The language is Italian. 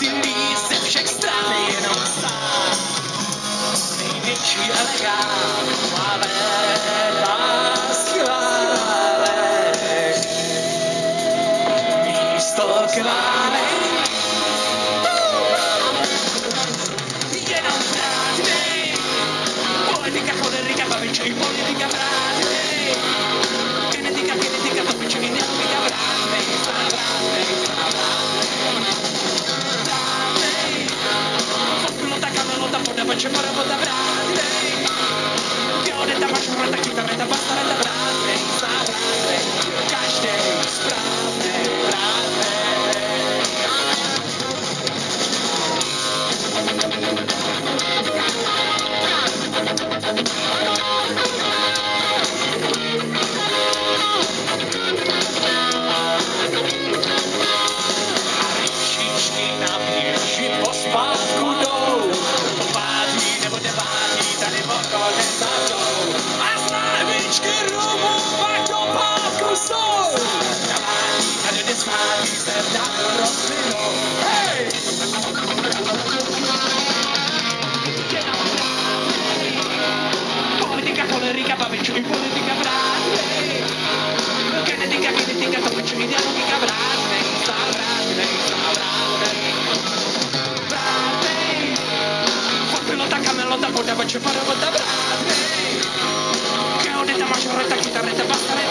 úsilí ze všech stran jenom sám. Největší elegán, plavé lásky válek. Místo kránek Czy może podabrać? Enrica Pavic, in pone di cabrate. Che ne dica, che ne dica, Pavic, mi diano di cabrate. Sabrate, sabrate. Brate. Forse lo tacca, me lo da, poteva ci fare, lo da. Che ho detto, ma c'è retta, chitarretta, basta, retta